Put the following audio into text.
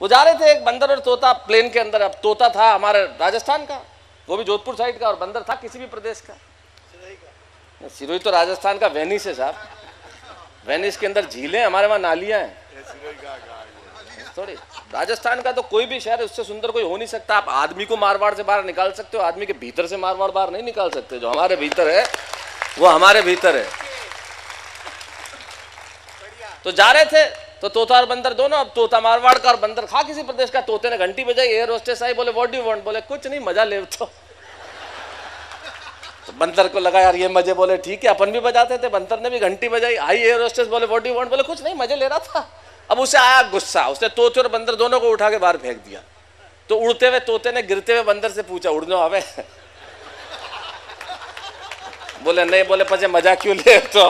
वो जा रहे थे एक बंदर और तोता प्लेन के अंदर। अब तोता था हमारे राजस्थान का, वो भी जोधपुर साइड का, और बंदर था किसी भी प्रदेश का। सिरोही तो राजस्थान का वेनिस है साहब। वेनिस के अंदर झीलें हमारे वहाँ नालियाँ हैं। थोड़ी राजस्थान का तो कोई भी शहर, उससे सुंदर कोई हो नहीं सकता। आप आदमी को मारवाड़ से बाहर निकाल सकते हो, आदमी के भीतर से मारवाड़ बाहर नहीं निकाल सकते। जो हमारे भीतर है, वो हमारे भीतर है। तो जा रहे थे तो तोता और बंदर दोनों अब तोता मारवाड़ का और बंदर खा किसी प्रदेश का। तोते ने घंटी बजाई एयर होस्टेस आई, बोले व्हाट डू वांट बोले, कुछ नहीं, मज़ा ले तो। तो बंदर को लगा, यार, ये मज़े, बोले, ठीक है, अपन भी बजाते थे, बंदर ने भी घंटी बजाई, आई एयर होस्टेस बोले व्हाट डू वांट बोले, कुछ नहीं, मज़े ले रहा था। अब उसे आया गुस्सा, उसने तोते और बंदर दोनों को उठा के बाहर फेंक दिया। तो उड़ते हुए तोते ने गिरते हुए बंदर से पूछा उड़नो आवे? बोले, नहीं, बोले पचे मज़ा क्यों ले तो?